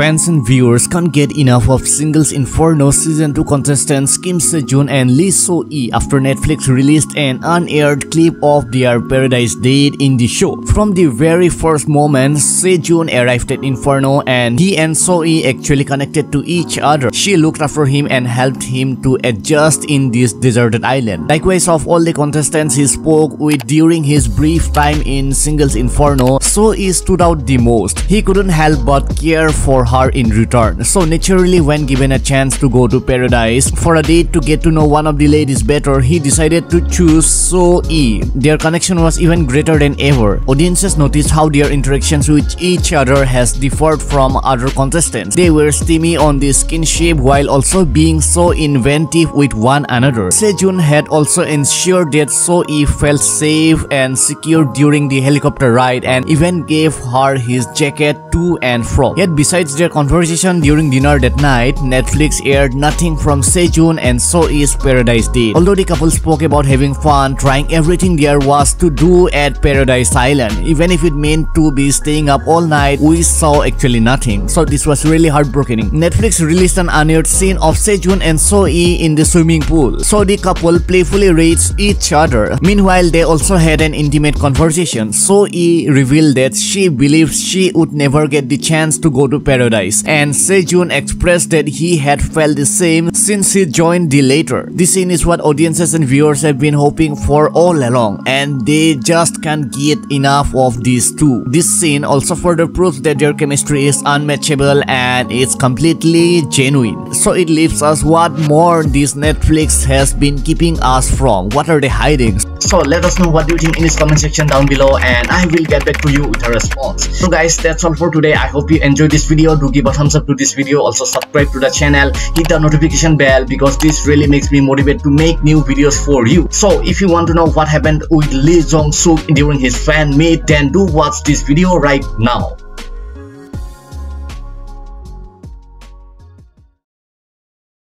Fans and viewers can't get enough of Singles Inferno Season 2 contestants Kim Sejun and Lee So-e after Netflix released an unaired clip of their paradise date in the show. From the very first moment, Sejun arrived at Inferno and he and So-e actually connected to each other. She looked after him and helped him to adjust in this deserted island. Likewise, of all the contestants he spoke with during his brief time in Singles Inferno, So-e stood out the most. He couldn't help but care for for her in return. So naturally when given a chance to go to paradise for a date to get to know one of the ladies better, he decided to choose So-e. Their connection was even greater than ever. Audiences noticed how their interactions with each other has differed from other contestants. They were steamy on the skinship while also being so inventive with one another. Sejun had also ensured that So-e felt safe and secure during the helicopter ride and even gave her his jacket to and fro. Yet Besides their conversation during dinner that night, Netflix aired nothing from Sejun and So-e's Paradise Date. Although the couple spoke about having fun, trying everything there was to do at Paradise Island. Even if it meant to be staying up all night, we saw actually nothing. So this was really heartbreaking. Netflix released an unaired scene of Sejun and So-e in the swimming pool. So the couple playfully rates each other. Meanwhile, they also had an intimate conversation. So-e revealed that she believes she would never get the chance to go to Paradise paradise and Sejun expressed that he had felt the same since he joined the later. This scene is what audiences and viewers have been hoping for all along and they just can't get enough of these two. This scene also further proves that their chemistry is unmatchable and it's completely genuine. So it leaves us what more this Netflix has been keeping us from. What are they hiding? So let us know what you think in this comment section down below and I will get back to you with a response. So guys that's all for today. I hope you enjoyed this video. Do give a thumbs up to this video. Also subscribe to the channel. Hit the notification bell because this really makes me motivated to make new videos for you. So if you want to know what happened with Lee Jong Suk during his fan meet then do watch this video right now.